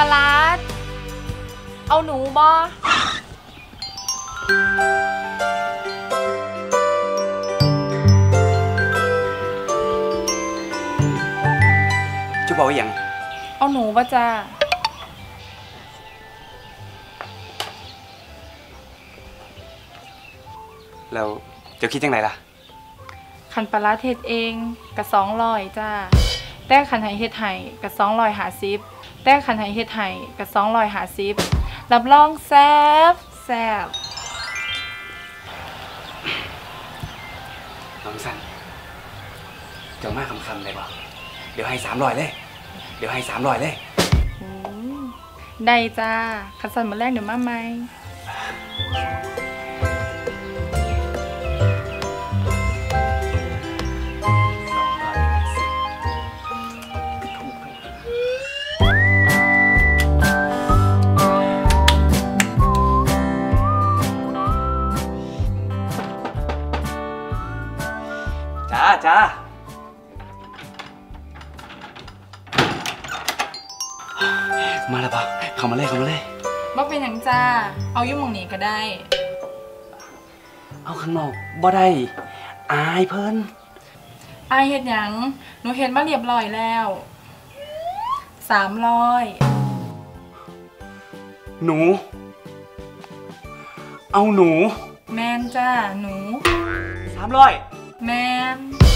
ปลาร้าเอาหนูบอจะบอกว่าอย่างเอาหนูปะจ้าแล้วเจ้าคิดยังไงล่ะขันปลาร้าเทศเองกับสองลอยจ้า แต่ขันไหเฮ็ดไห้กับสองลอยหาซิบแต่ขันไหเฮ็ดไห้กับสองลอยหาซิบรับรองแซบแซบน้องสันเจ้ามาคำคำๆเลยบ่เดี๋ยวให้สามร้อยเลย เดี๋ยวให้สามร้อยเลยอืมได้จ้าขันสันมาแรกเดี๋ยวมาไหม จ้าจ้ามาแล้วบ่เข้ามาเลยเข้ามาเลยบ่เป็นอย่างจ้า เอาอยุ่หมองนี้ก็ได้ เอาข้างนอกบ่ได้ อายเพิ่นอายเฮ็ดหยัง หนูเฮ็ดมาเรียบร้อยแล้วสามร้อยหนู เอาหนู แมนจ้า หนูสามร้อย แมนโอ้